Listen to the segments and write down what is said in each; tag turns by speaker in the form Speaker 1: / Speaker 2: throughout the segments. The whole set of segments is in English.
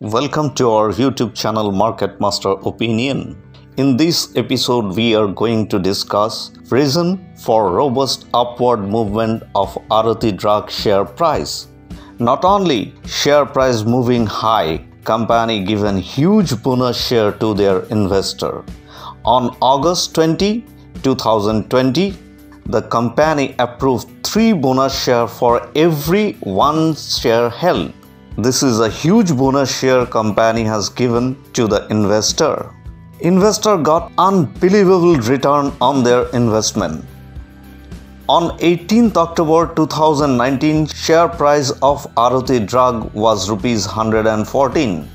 Speaker 1: Welcome to our YouTube channel Market Master Opinion. In this episode, we are going to discuss reason for robust upward movement of Aarti Drug share price. Not only share price moving high, company given huge bonus share to their investor. On August 20, 2020, the company approved three bonus share for every one share held. This is a huge bonus share company has given to the investor. Investor got unbelievable return on their investment. On 18th October 2019, share price of Aarti Drug was rupees 114.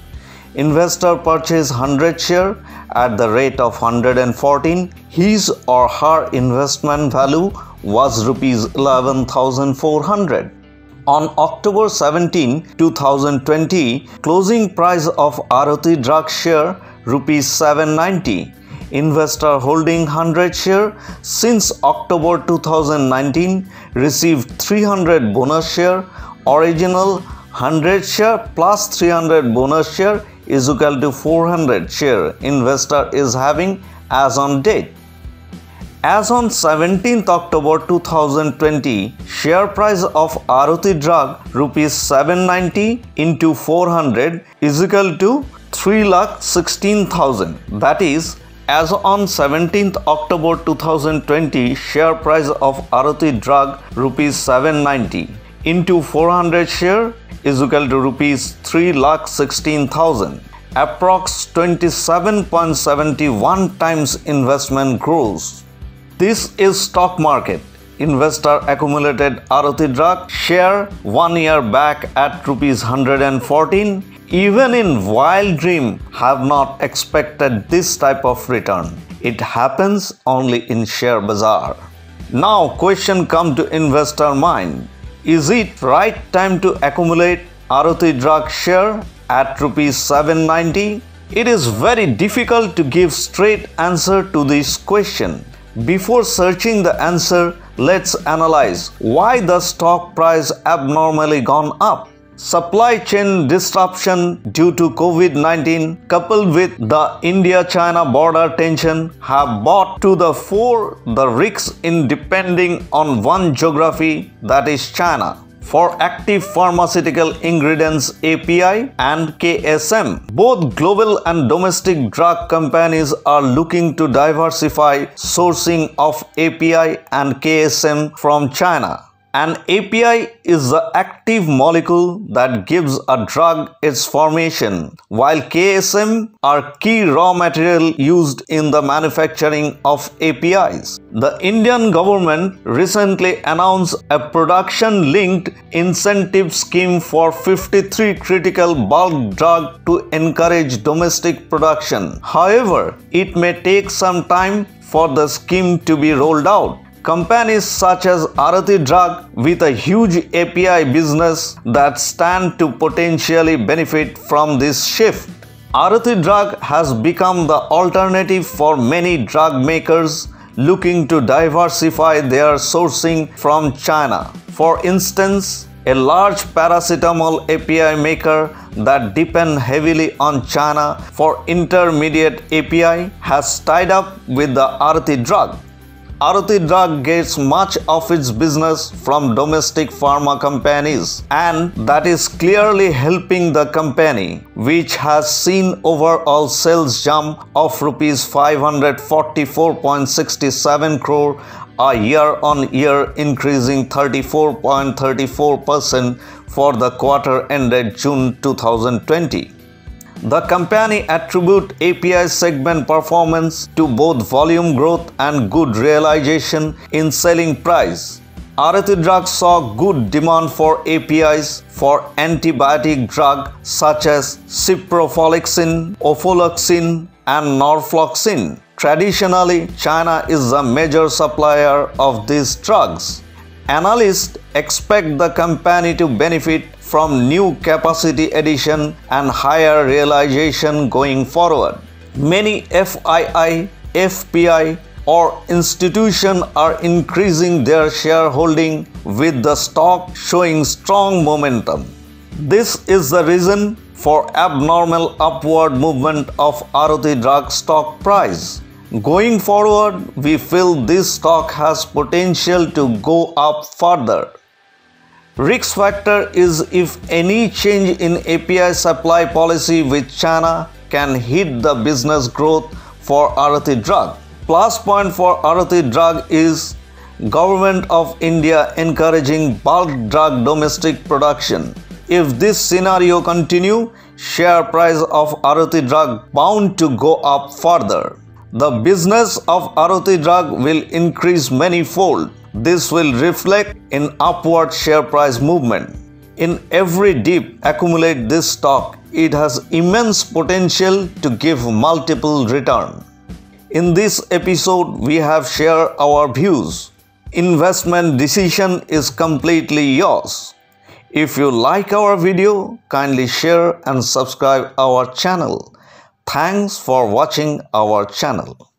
Speaker 1: Investor purchased 100 share at the rate of 114. His or her investment value was rupees 11400. On October 17, 2020, closing price of Aarti Drug share rupees 790. Investor holding 100 share since October 2019 received 300 bonus share. Original 100 share plus 300 bonus share is equal to 400 share investor is having as on date. As on 17th October 2020, share price of Aarti Drug rupees 790 into 400 is equal to 3 lakh 16,000. That is, as on 17th October 2020, share price of Aarti Drug rupees 790 into 400 share is equal to rupees 3 lakh 16,000. Approx 27.71 times investment grows. This is stock market. Investor accumulated Aarti Drug share one year back at rupees 114. Even in wild dream have not expected this type of return. It happens only in share bazaar. Now question come to investor mind. Is it right time to accumulate Aarti Drug share at rupees 790? It is very difficult to give straight answer to this question. Before searching the answer, let's analyze why the stock price abnormally gone up. Supply chain disruption due to COVID-19 coupled with the India-China border tension have brought to the fore the risks in depending on one geography that is China for active pharmaceutical ingredients API and KSM. Both global and domestic drug companies are looking to diversify sourcing of API and KSM from China. An API is the active molecule that gives a drug its formation, while KSM are key raw material used in the manufacturing of APIs. The Indian government recently announced a production linked incentive scheme for 53 critical bulk drug to encourage domestic production. However, it may take some time for the scheme to be rolled out. Companies such as Aarti Drug with a huge API business that stand to potentially benefit from this shift. Aarti Drug has become the alternative for many drug makers looking to diversify their sourcing from China. For instance, a large paracetamol API maker that depend heavily on China for intermediate API has tied up with the Aarti Drug. Aarti Drug gets much of its business from domestic pharma companies and that is clearly helping the company which has seen overall sales jump of rupees 544.67 crore a year on year increasing 34.34% for the quarter ended June 2020. The company attribute API segment performance to both volume growth and good realization in selling price. Aarti Drug saw good demand for APIs for antibiotic drug such as ciprofloxacin, ofloxacin and norfloxacin. Traditionally, China is the major supplier of these drugs. Analysts expect the company to benefit from new capacity addition and higher realization going forward. Many FII, FPI or institution are increasing their shareholding with the stock showing strong momentum. This is the reason for abnormal upward movement of Aarti drug stock price. Going forward, we feel this stock has potential to go up further. Risk factor is if any change in API supply policy with China can hit the business growth for Aarti drug. Plus point for Aarti drug is Government of India encouraging bulk drug domestic production. If this scenario continue, share price of Aarti drug bound to go up further. The business of Aarti drug will increase many-fold. This will reflect in upward share price movement. In every dip accumulate this stock, it has immense potential to give multiple return. In this episode, we have shared our views. Investment decision is completely yours. If you like our video, kindly share and subscribe our channel. Thanks for watching our channel.